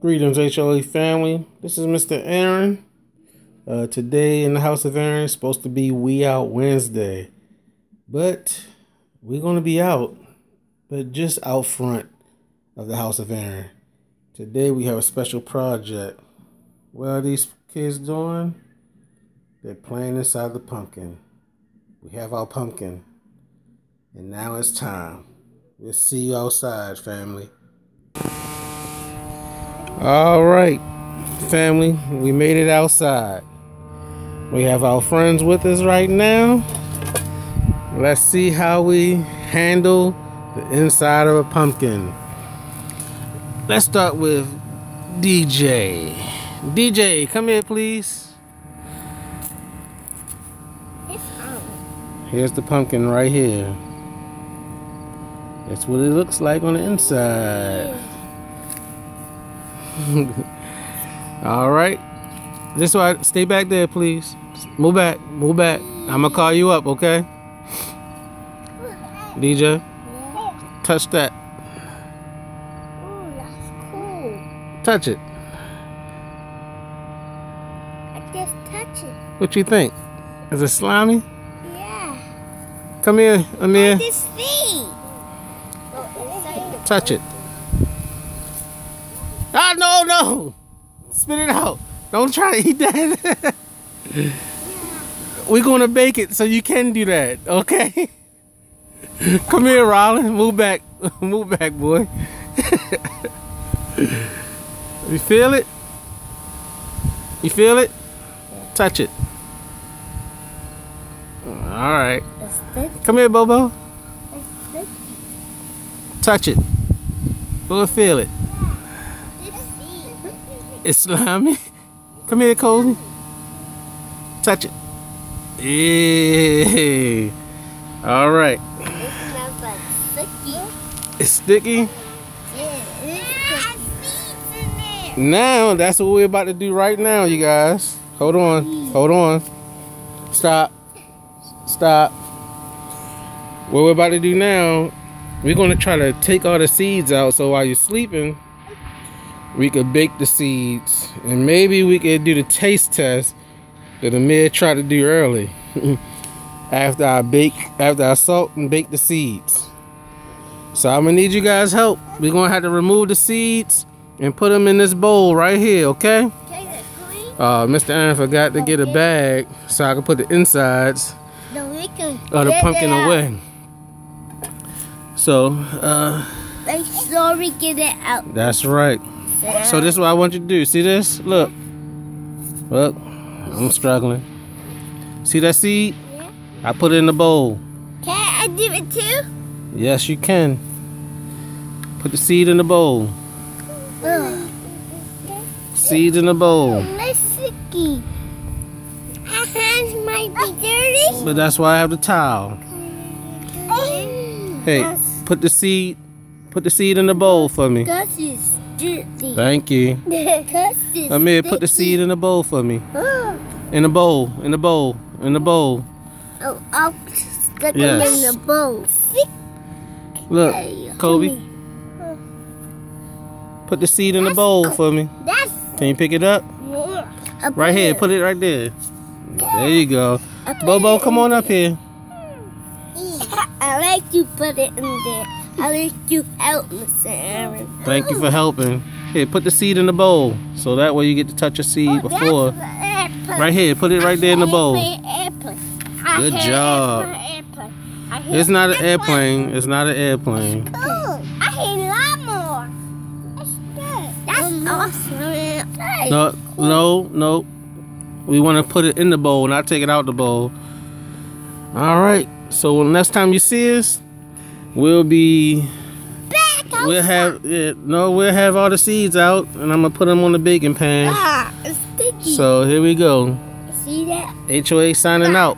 Greetings, HOA family. This is Mr. Aaron. Uh, today in the House of Aaron is supposed to be We Out Wednesday, but we're going to be out, but just out front of the House of Aaron. Today we have a special project. What are these kids doing? They're playing inside the pumpkin. We have our pumpkin, and now it's time. We'll see you outside, family. All right, family, we made it outside. We have our friends with us right now. Let's see how we handle the inside of a pumpkin. Let's start with DJ. DJ, come here, please. Here's the pumpkin right here. That's what it looks like on the inside. All right. This way, stay back there, please. Move back, move back. I'm gonna call you up, okay? DJ, touch that. Ooh, that's cool. Touch it. I just touch it. What you think? Is it slimy? Yeah. Come here, Amir. This feet. Touch it. Ah, no, no. Spit it out. Don't try to eat that. We're going to bake it so you can do that, okay? Come here, Rollin. Move back. Move back, boy. you feel it? You feel it? Touch it. All right. Come here, Bobo. Touch it. We'll feel it. It's slimy. Come here, Colby. Touch it. Yeah. All right. It smells like sticky. It's sticky. Yeah. Now, that's what we're about to do right now, you guys. Hold on. Hold on. Stop. Stop. What we're about to do now, we're going to try to take all the seeds out so while you're sleeping, we could bake the seeds. And maybe we could do the taste test that Amir tried to do early. after I bake, after I salt and bake the seeds. So I'm gonna need you guys' help. We're gonna have to remove the seeds and put them in this bowl right here, okay? Take it clean. Uh, Mr. Aaron forgot to get a bag so I can put the insides No, we can of the pumpkin away. So, uh, Make sure we get it out. that's right. So this is what I want you to do. See this? Look. Look. I'm struggling. See that seed? Yeah. I put it in the bowl. Can I do it too? Yes, you can. Put the seed in the bowl. Ugh. Seeds in the bowl. Sticky. My hands might be dirty. But that's why I have the towel. Hey, put the seed, put the seed in the bowl for me. This is Thank you. Amir, put the seed in the bowl for me. Oh. In the bowl, in the bowl, in the bowl. oh, I'll stick Yes. in the bowl. Look, Kobe, oh. put the seed in the bowl for me. Can you pick it up? up Right here, put it right there. There you go. Bobo, come on up here. I like you put it in there. I like you help, Mr. Aaron. Thank you for helping. Here, put the seed in the bowl. So that way you get to touch a seed oh, before. Right here, put it right there in the bowl. Good job. It's not an airplane. It's not an airplane. Cool. I hate a lot more. That's good. That's oh, awesome. No, no, no. We want to put it in the bowl, not take it out the bowl. All right. So next time you see us, we'll be Back we'll have yeah, no, we'll have all the seeds out, and I'm gonna put them on the baking pan. Ah, it's sticky. So here we go. See that? HOA signing out.